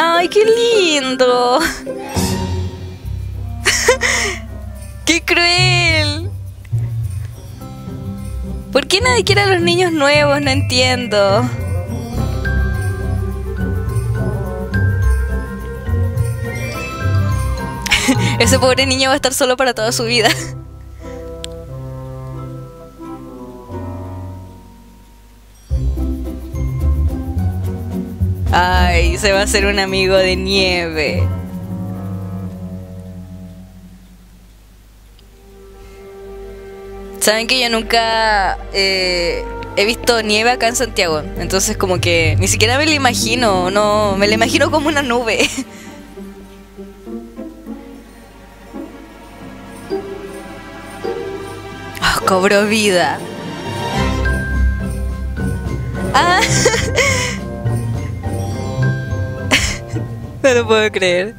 ¡Ay, qué lindo! ¡Qué cruel! ¿Por qué nadie quiere a los niños nuevos? No entiendo. Ese pobre niño va a estar solo para toda su vida. Ay, se va a hacer un amigo de nieve. Saben que yo nunca eh, he visto nieve acá en Santiago. Entonces como que ni siquiera me lo imagino. No, me lo imagino como una nube. Oh, cobro vida. Ah. no lo puedo creer.